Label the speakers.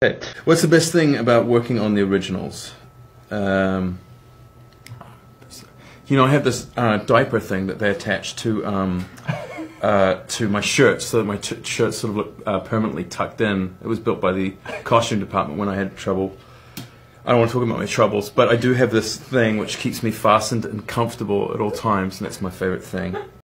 Speaker 1: Okay. What's the best thing about working on the originals? Um, you know, I have this uh, diaper thing that they attach to um, uh, to my shirt, so that my t- shirt sort of look uh, permanently tucked in. It was built by the costume department when I had trouble. I don't want to talk about my troubles, but I do have this thing which keeps me fastened and comfortable at all times, and that's my favorite thing.